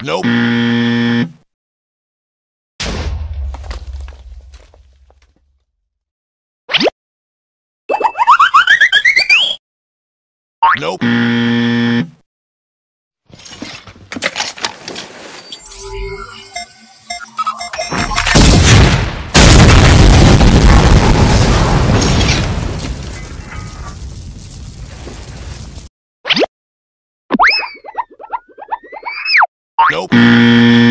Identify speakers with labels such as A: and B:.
A: Nope. Nope. Nope.